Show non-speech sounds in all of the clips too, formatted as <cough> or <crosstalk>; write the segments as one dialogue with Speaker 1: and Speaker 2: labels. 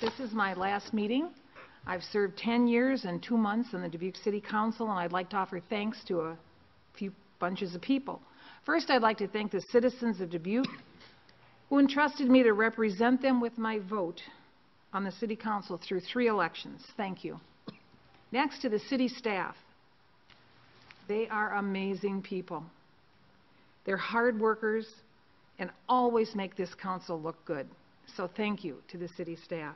Speaker 1: This is my last meeting. I've served 10 years and two months in the Dubuque City Council, and I'd like to offer thanks to a few bunches of people. First, I'd like to thank the citizens of Dubuque who entrusted me to represent them with my vote on the city council through three elections. Thank you. Next, to the city staff. They are amazing people. They're hard workers and always make this council look good. So thank you to the city staff.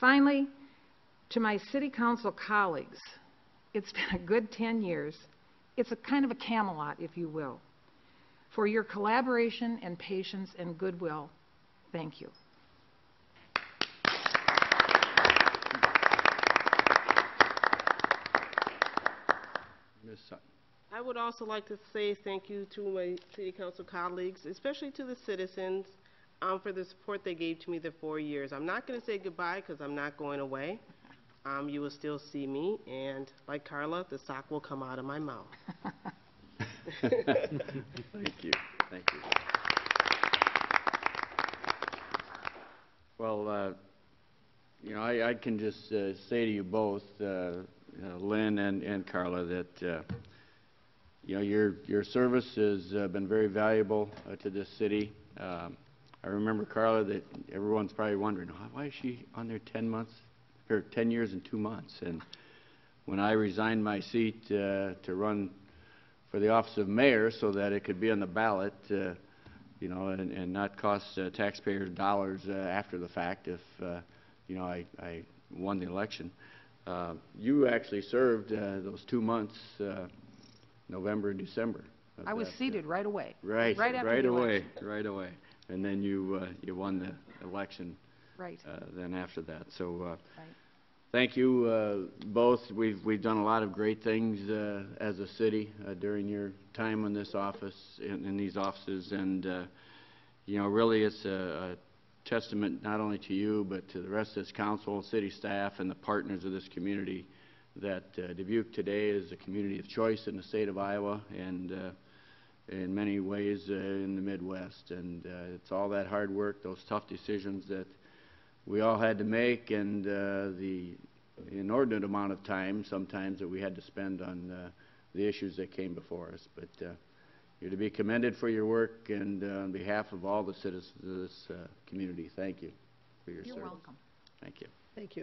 Speaker 1: Finally, to my city council colleagues, it's been a good 10 years. It's a kind of a Camelot, if you will. For your collaboration and patience and goodwill, thank you.
Speaker 2: Ms. Sutton.
Speaker 3: I would also like to say thank you to my city council colleagues, especially to the citizens, um, for the support they gave to me the four years. I'm not going to say goodbye because I'm not going away. Um, you will still see me, and like Karla, the sock will come out of my mouth. <laughs>
Speaker 2: Thank you, thank you. Well, uh, you know, I, I can just uh, say to you both, uh, uh, Lynn and, and Karla, that, uh, you know, your, your service has uh, been very valuable uh, to this city. Um, I remember, Karla, that everyone's probably wondering, "Why- is she on there 10 months, or 10 years and two months? And when I resigned my seat uh, to run for the office of mayor so that it could be on the ballot, uh, you know, and, and not cost uh, taxpayers dollars uh, after the fact if, uh, you know, I, I won the election. Uh, You actually served uh, those two months, uh, November and December.
Speaker 1: I was seated right away.
Speaker 2: Right,
Speaker 1: Right after
Speaker 2: right away, right away. And then you, uh, you won the election
Speaker 1: Right,
Speaker 2: uh, then after that. So, uh,
Speaker 1: right.
Speaker 2: Thank you uh, both. We've, we've done a lot of great things uh, as a city uh, during your time in this office, in, in these offices, and, uh, you know, really it's a a testament not only to you, but to the rest of this council, city staff, and the partners of this community, that uh, Dubuque today is a community of choice in the state of Iowa, and uh, in many ways uh, in the Midwest. And uh, it's all that hard work, those tough decisions that we all had to make and uh, the inordinate amount of time sometimes that we had to spend on uh, the issues that came before us. But uh, you're to be commended for your work and uh, on behalf of all the citizens of this uh, community, thank you for your
Speaker 1: You're
Speaker 2: service.
Speaker 1: welcome.
Speaker 2: Thank you.
Speaker 4: Thank you.